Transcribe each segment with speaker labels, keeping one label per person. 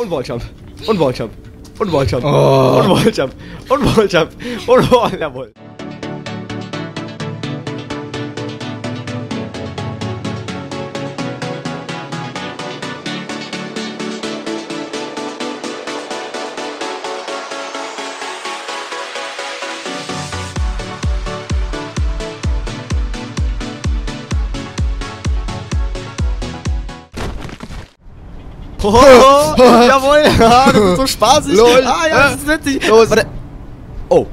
Speaker 1: Und Walljump. Und Walljump. Und Walljump.
Speaker 2: Oh.
Speaker 1: Und Walljump. Und Walljump. Und Wall, jawohl. Oh, jawohl, ah, das ist so spaßig.
Speaker 2: Lol.
Speaker 1: Ah, ja, das ist witzig.
Speaker 2: Los.
Speaker 1: Warte. Oh,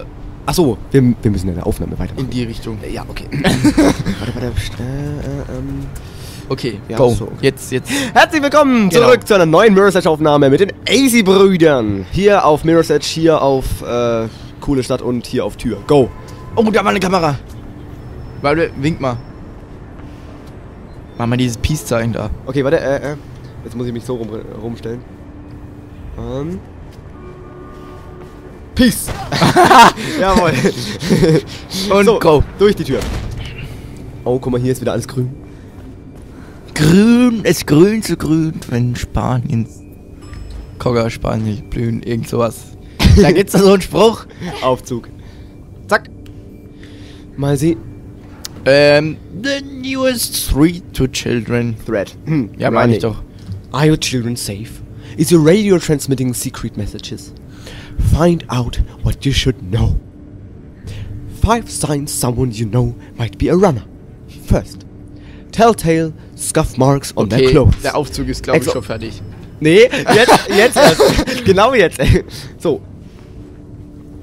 Speaker 1: ach so, wir, wir müssen in der Aufnahme weitermachen.
Speaker 2: In die Richtung.
Speaker 1: Ja, okay. warte, warte. Äh, äh, ähm.
Speaker 2: Okay,
Speaker 1: Ja,
Speaker 2: go.
Speaker 1: so, okay.
Speaker 2: Jetzt, jetzt.
Speaker 1: Herzlich willkommen
Speaker 2: Genau.
Speaker 1: zurück zu einer neuen Mirror's Edge Aufnahme mit den AC-Brüdern. Hier auf Mirror's Edge, hier auf äh, Coole Stadt und hier auf Tür. Go.
Speaker 2: Oh, da war eine Kamera. Warte, wink mal. Mach mal dieses Peace-Zeichen da.
Speaker 1: Okay, warte, äh, äh. Jetzt muss ich mich so rum, rumstellen. Und. Peace! Jawohl.
Speaker 2: Und
Speaker 1: so,
Speaker 2: go.
Speaker 1: Durch die Tür. Oh, guck mal, hier ist wieder alles grün.
Speaker 2: Grün, es grün zu grün, wenn Spaniens. Kogger, Spanien blühen, irgend sowas. Da gibt's da so einen Spruch.
Speaker 1: Aufzug. Zack. Mal sie.
Speaker 2: Ähm, the newest three to children.
Speaker 1: Thread. Hm,
Speaker 2: Ja, meine ich doch.
Speaker 1: Are your children safe? Is your radio transmitting secret messages? Find out what you should know. Five signs someone you know might be a runner. First, telltale scuff marks on their
Speaker 2: Okay,
Speaker 1: clothes.
Speaker 2: der Aufzug ist, glaube ich, schon fertig.
Speaker 1: Nee, jetzt, jetzt erst. genau jetzt. So.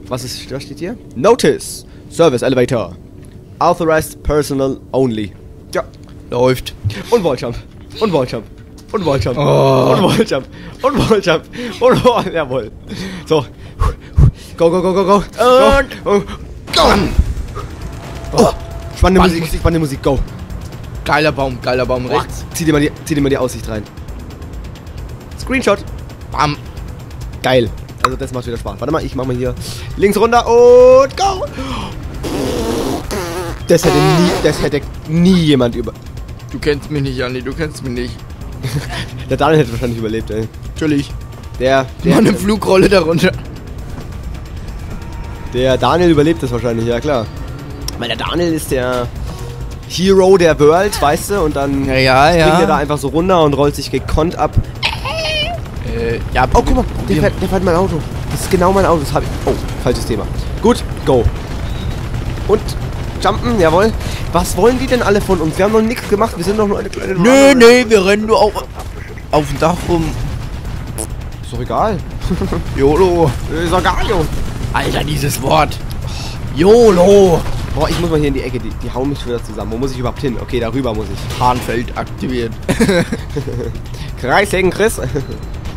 Speaker 1: Was ist, was steht hier? Notice. Service Elevator. Authorized Personal Only. Ja.
Speaker 2: Läuft.
Speaker 1: Und Walljump. Und Walljump. Und Walljump.
Speaker 2: Oh.
Speaker 1: Und Walljump. Und Walljump. Und Wall, jawohl. So. Go, go, go, go, go.
Speaker 2: Und-
Speaker 1: go.
Speaker 2: Go!
Speaker 1: Oh. Spannende
Speaker 2: Musik.
Speaker 1: Musik, spannende Musik, go.
Speaker 2: Geiler Baum, geiler Baum rechts.
Speaker 1: Zieh dir mal die, zieh dir mal die Aussicht rein. Screenshot.
Speaker 2: Bam.
Speaker 1: Geil. Also das macht wieder Spaß. Warte mal, ich mach mal hier links runter und go. Das hätte nie, das hätte nie jemand über.
Speaker 2: Du kennst mich nicht, Janni, du kennst mich nicht.
Speaker 1: Der Daniel hätte wahrscheinlich überlebt, ey.
Speaker 2: Natürlich.
Speaker 1: Der, der,
Speaker 2: Mal eine Flugrolle darunter.
Speaker 1: der Daniel überlebt das wahrscheinlich, ja klar. Weil der Daniel ist der Hero der World, weißt du, und dann
Speaker 2: Ja, ja,
Speaker 1: springt er da
Speaker 2: ja.
Speaker 1: einfach so runter und rollt sich gekonnt ab.
Speaker 2: Äh, ja,
Speaker 1: Oh, guck mal, der fährt, der fährt mein Auto. Das ist genau mein Auto, das habe ich. Oh, falsches Thema. Gut, go. Und jumpen, jawohl. Was wollen die denn alle von uns? Wir haben noch nichts gemacht, wir sind doch nur eine kleine
Speaker 2: Nö, nee, wir rennen nur auf, auf dem Dach rum.
Speaker 1: Ist doch egal.
Speaker 2: YOLO.
Speaker 1: Ist doch egal, jo.
Speaker 2: Alter, dieses Wort. YOLO.
Speaker 1: Boah, ich muss mal hier in die Ecke, die, die hauen mich schon wieder zusammen. Wo muss ich überhaupt hin? Okay, darüber muss ich.
Speaker 2: Hahnfeld aktiviert.
Speaker 1: Kreissägen, Chris.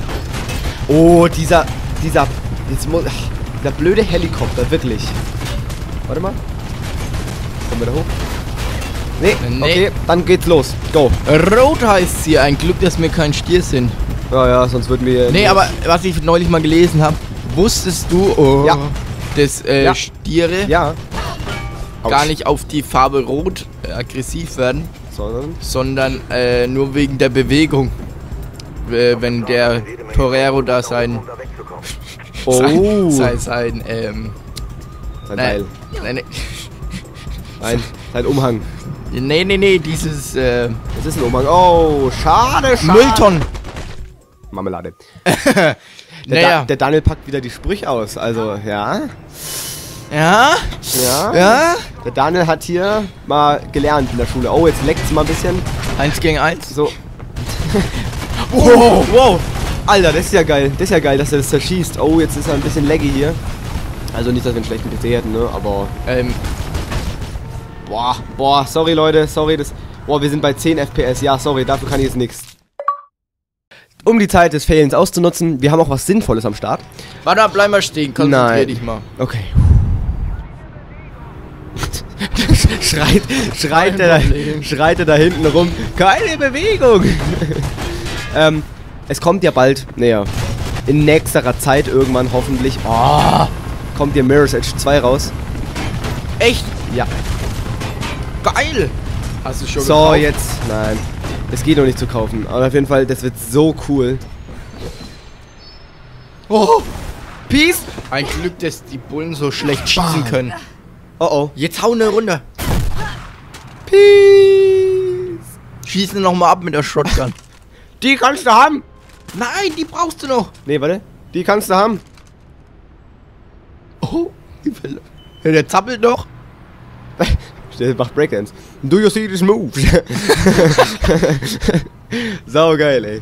Speaker 1: oh, dieser, dieser, jetzt muss, ach, dieser blöde Helikopter, wirklich. Warte mal. Kommen wir da hoch? Nee,
Speaker 2: Nee.
Speaker 1: okay, dann geht's los. Go.
Speaker 2: Rot heißt sie. Ein Glück, dass wir kein Stier sind.
Speaker 1: Ja, ja, sonst würden wir...
Speaker 2: Nee, aber was ich neulich mal gelesen habe, wusstest du, oh,
Speaker 1: Ja.
Speaker 2: dass äh,
Speaker 1: Ja.
Speaker 2: Stiere
Speaker 1: Ja.
Speaker 2: gar nicht auf die Farbe Rot äh, aggressiv werden,
Speaker 1: Sondern...
Speaker 2: sondern äh, nur wegen der Bewegung. Äh, wenn der Torero da sein,
Speaker 1: Oh.
Speaker 2: sein, sein, sein ähm,
Speaker 1: Sein
Speaker 2: nein,
Speaker 1: Teil.
Speaker 2: nein, nein,
Speaker 1: Sein, Umhang.
Speaker 2: nee, nee, nee, dieses äh,
Speaker 1: Das ist ein Umhang. Oh, schade, schade.
Speaker 2: Mülltonnen.
Speaker 1: Marmelade. Der,
Speaker 2: Naja.
Speaker 1: da, der Daniel packt wieder die Sprüche aus. Also, ja.
Speaker 2: Ja,
Speaker 1: Ja.
Speaker 2: ja,
Speaker 1: Der Daniel hat hier mal gelernt in der Schule. Oh, jetzt leckt's mal ein bisschen.
Speaker 2: eins gegen eins.
Speaker 1: So. wow, wow. Alter, das ist ja geil. Das ist ja geil, dass er das zerschießt. Oh, jetzt ist er ein bisschen laggy hier. Also nicht, dass wir einen schlechten PC hätten, ne? Aber.
Speaker 2: Ähm,
Speaker 1: Boah, boah, sorry Leute, sorry, das. Boah, wir sind bei 10 FPS. Ja, sorry, dafür kann ich jetzt nichts. Um die Zeit des Failens auszunutzen, wir haben auch was Sinnvolles am Start.
Speaker 2: warte, bleib mal stehen, konzentrier
Speaker 1: Nein.
Speaker 2: dich mal.
Speaker 1: Okay. schreit, schreit, er schreit er da hinten rum. Keine Bewegung. ähm, es kommt ja bald, näher. In nächsterer Zeit irgendwann hoffentlich. Oh, kommt dir Mirror's Edge 2 raus.
Speaker 2: Echt?
Speaker 1: Ja.
Speaker 2: Geil! Hast du schon
Speaker 1: So,
Speaker 2: gekauft?
Speaker 1: jetzt. Nein. Es geht noch nicht zu kaufen. Aber auf jeden Fall, das wird so cool. Oh! Peace!
Speaker 2: Ein Glück, dass die Bullen so schlecht schießen können.
Speaker 1: Oh oh.
Speaker 2: Jetzt hau eine Runde.
Speaker 1: Peace!
Speaker 2: Schießen noch mal ab mit der Shotgun.
Speaker 1: Die kannst du haben!
Speaker 2: Nein, die brauchst du noch.
Speaker 1: Nee, warte. Die kannst du haben.
Speaker 2: Oh, die Welle. Ja, der zappelt doch.
Speaker 1: Der macht Breakdance. Do you see this move? Sau geil, ey.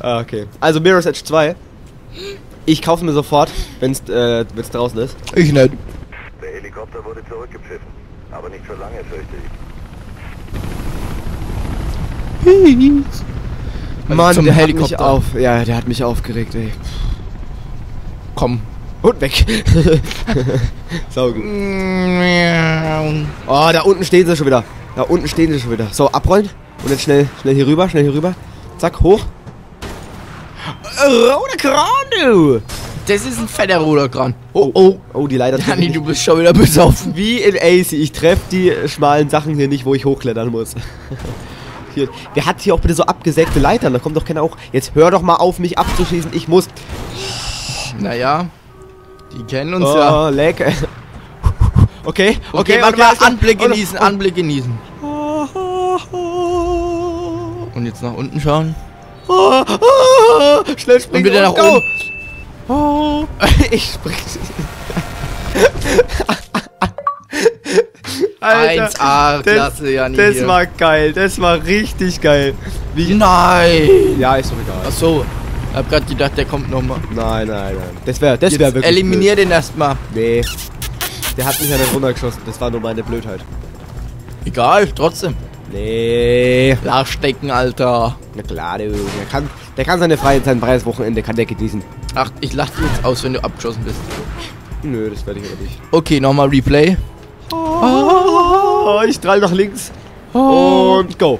Speaker 1: Ah, Okay. Also Mirror's Edge 2. Ich kaufe mir sofort, wenn es äh, wenn's draußen ist.
Speaker 2: Ich nicht.
Speaker 3: Der Helikopter wurde zurückgepfiffen. Aber nicht für lange, fürchte ich.
Speaker 1: Mann,
Speaker 2: zum
Speaker 1: der hat
Speaker 2: Helikopter.
Speaker 1: mich auf. Ja, der hat mich aufgeregt, ey.
Speaker 2: Komm.
Speaker 1: Und weg. Sau gut. Oh, da unten stehen sie schon wieder. Da unten stehen sie schon wieder. So, abrollen. Und jetzt schnell, schnell hier rüber, schnell hier rüber. Zack, hoch. Roter Kran, du!
Speaker 2: Das ist ein fetter Ruderkran.
Speaker 1: Oh, oh, oh, die Leiter
Speaker 2: Dani,
Speaker 1: nicht.
Speaker 2: du bist schon wieder besoffen.
Speaker 1: Wie in AC. Ich treffe die äh, schmalen Sachen hier nicht, wo ich hochklettern muss. hier, wer hat hier auch bitte so abgesägte Leitern? Da kommt doch keiner hoch. Jetzt hör doch mal auf, mich abzuschießen. Ich muss.
Speaker 2: Naja, die kennen uns ja.
Speaker 1: Oh, leck. Okay, okay,
Speaker 2: Okay, warte
Speaker 1: okay,
Speaker 2: mal,
Speaker 1: alles klar.
Speaker 2: Anblick
Speaker 1: Oh, oh.
Speaker 2: genießen, Anblick genießen. Und jetzt nach unten schauen.
Speaker 1: Oh, oh, schnell springen
Speaker 2: Und wieder nach
Speaker 1: go.
Speaker 2: oben.
Speaker 1: Oh. ich spring. Alter,
Speaker 2: 1A, Klasse, Janni.
Speaker 1: das war geil, das war richtig geil. Wie?
Speaker 2: Nein.
Speaker 1: Ja, ist doch egal.
Speaker 2: Achso, ich hab grad gedacht, der kommt nochmal.
Speaker 1: Nein, nein, nein. Das wäre, das wäre
Speaker 2: Jetzt
Speaker 1: wirklich.
Speaker 2: eliminier den erstmal.
Speaker 1: blöd. Nee. Der hat mich ja nicht runtergeschossen. Das war nur meine Blödheit.
Speaker 2: Egal, trotzdem.
Speaker 1: Nee.
Speaker 2: Nachstecken, Alter.
Speaker 1: Na klar, du. Der kann, der kann seine Freizeit, sein freies Wochenende, kann der genießen.
Speaker 2: Ach, ich lach dich jetzt aus, wenn du abgeschossen bist.
Speaker 1: Nö, das werde ich aber nicht.
Speaker 2: Okay, nochmal Replay.
Speaker 1: Oh, ich strahl nach links. Und go.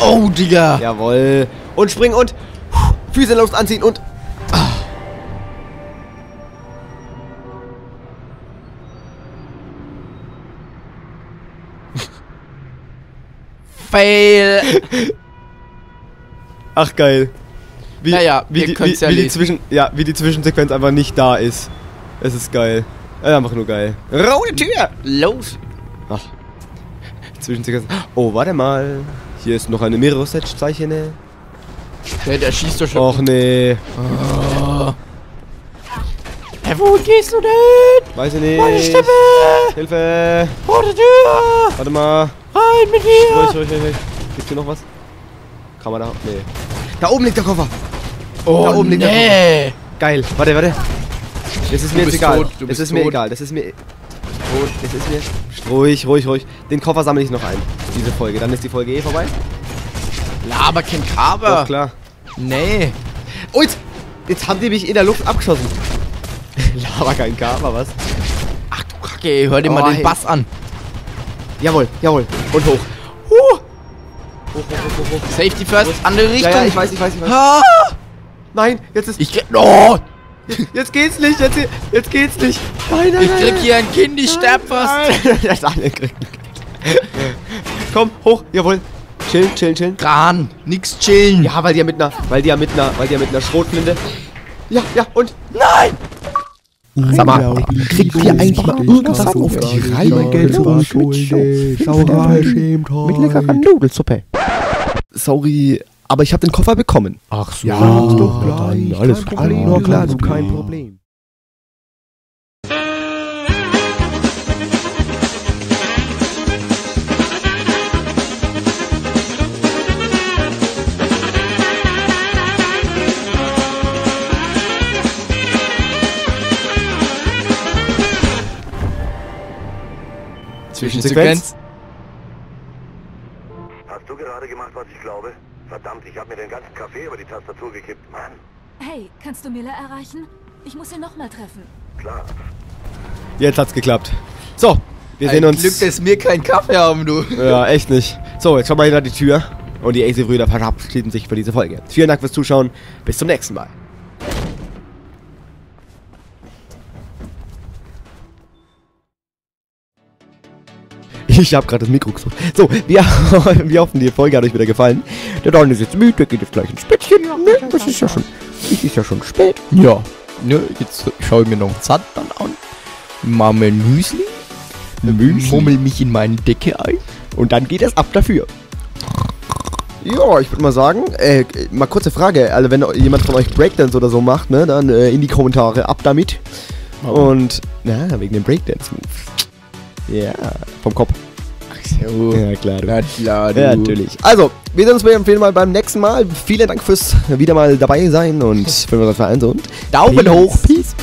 Speaker 2: Oh, Digga.
Speaker 1: Jawohl. Und springen und Füße Luft anziehen und.
Speaker 2: Fail.
Speaker 1: Ach geil. Wie,
Speaker 2: Naja,
Speaker 1: wie,
Speaker 2: ihr
Speaker 1: die, wie,
Speaker 2: ja
Speaker 1: wie, die. Zwischen, ja, wie die Zwischensequenz einfach nicht da ist. Es ist geil. Äh, einfach nur geil. Rote Tür!
Speaker 2: Los.
Speaker 1: Ach. Zwischensequenz. Oh, warte mal. Hier ist noch eine Mirror's-Zeichen.
Speaker 2: Der, der schießt doch schon.
Speaker 1: Och nee.
Speaker 2: Oh. Hey, wo gehst du denn?
Speaker 1: Weiß ich nicht.
Speaker 2: Meine Stimme.
Speaker 1: Hilfe!
Speaker 2: Rote Tür.
Speaker 1: Warte mal.
Speaker 2: Rein mit mir.
Speaker 1: Ruhig, ruhig, ruhig. Gibt's hier noch was? Kann man da? Nee. Da oben liegt der Koffer.
Speaker 2: Oh,
Speaker 1: Da oben liegt der
Speaker 2: nee.
Speaker 1: Geil. Warte, warte. Das ist mir jetzt egal.
Speaker 2: tot, du
Speaker 1: das
Speaker 2: bist
Speaker 1: ist mir
Speaker 2: tot.
Speaker 1: egal. Das ist mir. Tot. Das ist mir. Ruhig, ruhig, ruhig. Den Koffer sammle ich noch ein. Diese Folge. Dann ist die Folge eh vorbei.
Speaker 2: Laber kein Kaber.
Speaker 1: Doch, klar.
Speaker 2: Nee.
Speaker 1: Oh, jetzt, jetzt haben die mich in der Luft abgeschossen. Lava kein Kamer, was?
Speaker 2: Ach du Kacke, ey, hör dir
Speaker 1: Oh,
Speaker 2: mal den
Speaker 1: hey.
Speaker 2: Bass an.
Speaker 1: Jawohl, jawohl. Und hoch. Huh. Hoch, hoch, hoch, hoch.
Speaker 2: Safety first, andere Richtung.
Speaker 1: Ja, ja, ich weiß, ich weiß, ich weiß.
Speaker 2: Ah,
Speaker 1: Nein, jetzt ist.
Speaker 2: ich krieg, oh,
Speaker 1: Jetzt geht's nicht, jetzt, jetzt geht's nicht. Nein, nein,
Speaker 2: ich krieg hier ein Kind, ich sterb fast.
Speaker 1: Nein. Das alle kriegen. Komm, hoch, jawohl. Chillen, chillen, chillen.
Speaker 2: Kran, nix chillen.
Speaker 1: Ja, weil die ja mit einer, weil die ja mit einer, weil die ja mit einer Schrotflinte. Ja, ja, und.
Speaker 2: Nein.
Speaker 1: Sag mal, kriegt ihr eigentlich mal irgendwas auf die Reihe, Geld mit leckerer Nudelsuppe. Sorry, aber ich habe den Koffer bekommen.
Speaker 4: Ach so,
Speaker 1: Ja,
Speaker 4: ist doch gleich.
Speaker 1: alles klar, kein. Problem.
Speaker 2: Zwischensequenz.
Speaker 3: Hast du gerade gemacht, was ich glaube? Verdammt, ich habe mir den ganzen Kaffee über die Tastatur gekippt. Mann,
Speaker 5: Hey, kannst du Miller erreichen? Ich muss ihn nochmal treffen.
Speaker 3: klar.
Speaker 1: Jetzt hat's geklappt. So, wir
Speaker 2: Ein
Speaker 1: sehen uns.
Speaker 2: Glück, dass wir keinen Kaffee haben, du.
Speaker 1: Ja, echt nicht. So, jetzt schauen wir hinter die Tür. Und die AC-Brüder verabschieden sich für diese Folge. Vielen Dank fürs Zuschauen. Bis zum nächsten Mal. Ich habe gerade das Mikro gesucht. So, wir, wir hoffen, die Folge hat euch wieder gefallen. Der Don ist jetzt müde, geht jetzt gleich ins Bettchen. Ne, das ist ja schon, es ist ja schon spät.
Speaker 2: Ja. Ne, jetzt schaue ich mir noch einen Sandmann an. Mach mir ein Müsli.
Speaker 1: Müsli.
Speaker 2: Mummel mich in meine Decke ein.
Speaker 1: Und dann geht es ab dafür. Ja, ich würde mal sagen, äh, mal kurze Frage. Also, wenn jemand von euch Breakdance oder so macht, ne, dann äh, in die Kommentare ab damit. Und, na, wegen dem Breakdance-Move. Ja, vom Kopf.
Speaker 2: So.
Speaker 1: Ja, klar, du.
Speaker 2: Na klar, du.
Speaker 1: Ja, natürlich. Also, wir sehen uns bei jeden Fall beim nächsten Mal. Vielen Dank fürs wieder mal dabei sein und für unseren Verein und
Speaker 2: Daumen
Speaker 1: Peace.
Speaker 2: hoch. Peace.